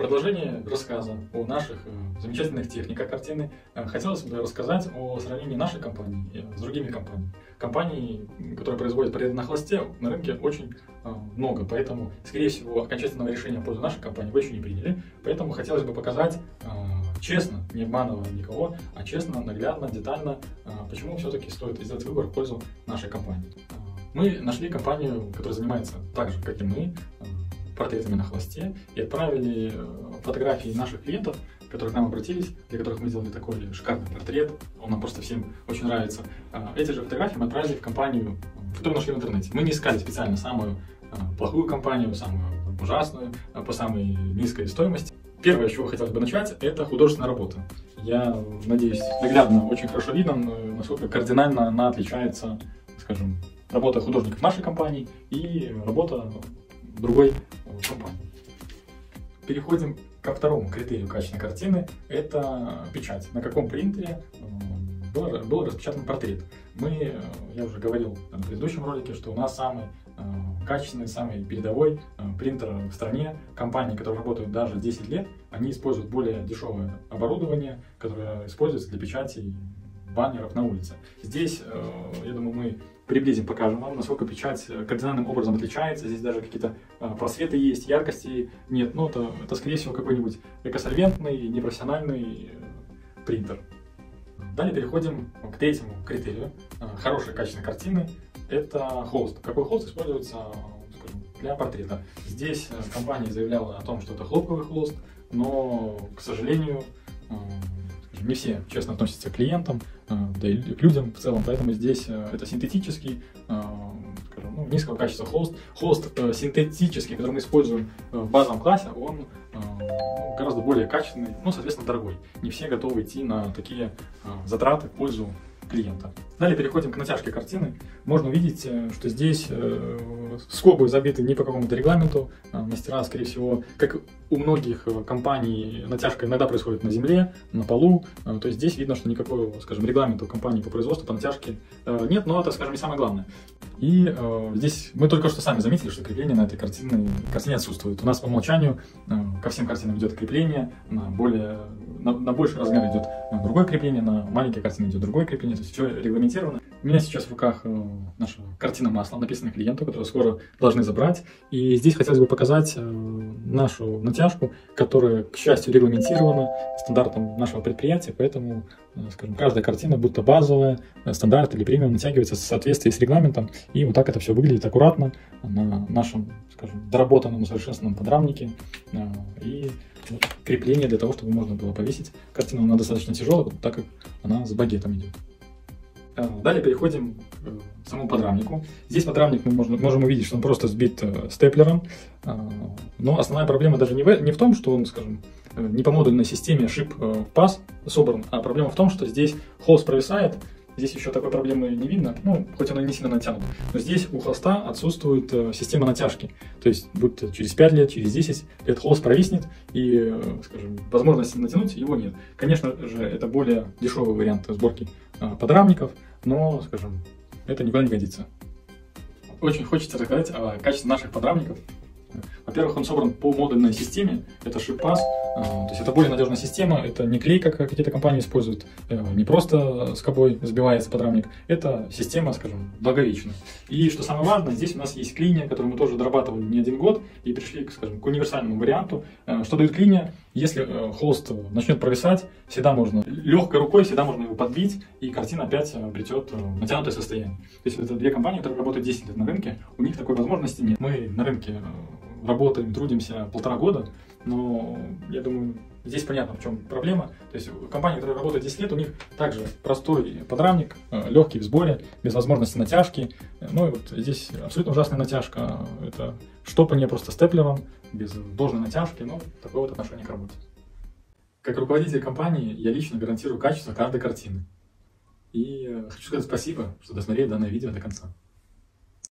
продолжение рассказа о наших э, замечательных техниках картины э, хотелось бы рассказать о сравнении нашей компании э, с другими компаниями. Компаний, которые производят портрет на холсте, на рынке очень много, поэтому, скорее всего, окончательного решения в пользу нашей компании вы еще не приняли. Поэтому хотелось бы показать честно, не обманывая никого, а честно, наглядно, детально, почему все-таки стоит сделать выбор в пользу нашей компании. Мы нашли компанию, которая занимается так же, как и мы, портретами на хвосте и отправили э, фотографии наших клиентов, которые к нам обратились, для которых мы сделали такой шикарный портрет, он нам просто всем очень нравится. А, эти же фотографии мы отправили в компанию, которую нашли в интернете. Мы не искали специально самую а, плохую компанию, самую ужасную, а, по самой низкой стоимости. Первое, с чего хотелось бы начать, это художественная работа. Я надеюсь, наглядно, очень хорошо видно, насколько кардинально она отличается, скажем, работа художников нашей компании и работа другой компании. Переходим ко второму критерию качественной картины. Это печать. На каком принтере был, был распечатан портрет. Мы, э, я уже говорил в предыдущем ролике, что у нас самый э, качественный, самый передовой э, принтер в стране. Компании, которые работают даже 10 лет, они используют более дешевое оборудование, которое используется для печати баннеров на улице. Здесь, я думаю, мы приблизим, покажем вам, насколько печать э, кардинальным образом отличается. Здесь даже какие-то э, просветы есть, яркости нет. Но это, это скорее всего, какой-нибудь экосольвентный, непрофессиональный э, принтер. Далее переходим к третьему критерию хорошей качественной картины. Это холст. Какой холст используется скажем, для портрета? Здесь компания заявляла о том, что это хлопковый холст, но, к сожалению, не все честно относятся к клиентам, э, да и к людям в целом, поэтому здесь э, это синтетический, э, ну, низкого качества холст. Холст синтетический, который мы используем в базовом классе, он гораздо более качественный, ну, соответственно, дорогой. Не все готовы идти на такие затраты в пользу клиента. Далее переходим к натяжке картины. Можно увидеть, что здесь скобы забиты не по какому-то регламенту. А мастера, скорее всего, как у многих э, компаний, натяжка иногда происходит на земле, на полу. То есть здесь видно, что никакого, скажем, регламента у компании по производству, по натяжке нет, но это, скажем, не самое главное. И э, здесь мы только что сами заметили, что крепление на этой картине, картине отсутствует. У нас по умолчанию э, ко всем картинам идет крепление, на, более, на, на больший размер идет другое крепление, на маленькие картины идет другое крепление, то есть все регламентировано. У меня сейчас в руках э, наша картина масла, написанная клиенту, которую скоро должны забрать. И здесь хотелось бы показать э, нашу натяжку, которая, к счастью, регламентирована стандартом нашего предприятия, поэтому Э, скажем, каждая картина, будто базовая, э, стандарт или премиум, натягивается в соответствии с регламентом. И вот так это все выглядит аккуратно на нашем, скажем, доработанном, усовершенствованном подрамнике. И крепление для того, чтобы можно было повесить. Картина она достаточно тяжелая, так как она с багетом идет. Далее переходим самому подрамнику. Здесь подрамник мы можем, можем увидеть, что он просто сбит степлером. Но основная проблема даже не в, не в том, что он, скажем, Э, не по модульной системе шип в паз собран, а проблема в том, что здесь холст провисает, Здесь еще такой проблемы не видно, ну, хоть оно и не сильно натянуто. Но здесь у холста отсутствует э, система натяжки. То есть, будь через 5 лет, через 10 лет холст провиснет, и, э, скажем, возможности натянуть его нет. Конечно же, это более дешевый вариант сборки э, подрамников, но, скажем, это никуда не годится. Очень хочется рассказать о качестве наших подрамников. Во-первых, он собран по модульной системе, это шипас, то есть это более надежная система, это не клей, как какие-то компании используют, э, не просто скобой сбивается подрамник, это система, скажем, долговечная. И что самое важное, здесь у нас есть клиния, которую мы тоже дорабатывали не один год и пришли, скажем, к универсальному варианту. Э, что дает клиния? Если э, холст начнет провисать, всегда можно легкой рукой, всегда можно его подбить, и картина опять обретет натянутое состояние. То есть это две компании, которые работают 10 лет на рынке, у них такой возможности нет. Мы на рынке работаем, трудимся полтора года, но я думаю, здесь понятно, в чем проблема. То есть компания, которая работает 10 лет, у них также простой подрамник, э, легкий в сборе, без возможности натяжки. Ну и вот здесь абсолютно ужасная натяжка. Это штопание просто степлером, без должной натяжки, но такое вот отношение к работе. Как руководитель компании я лично гарантирую качество каждой картины. И хочу сказать спасибо, что досмотрели данное видео до конца.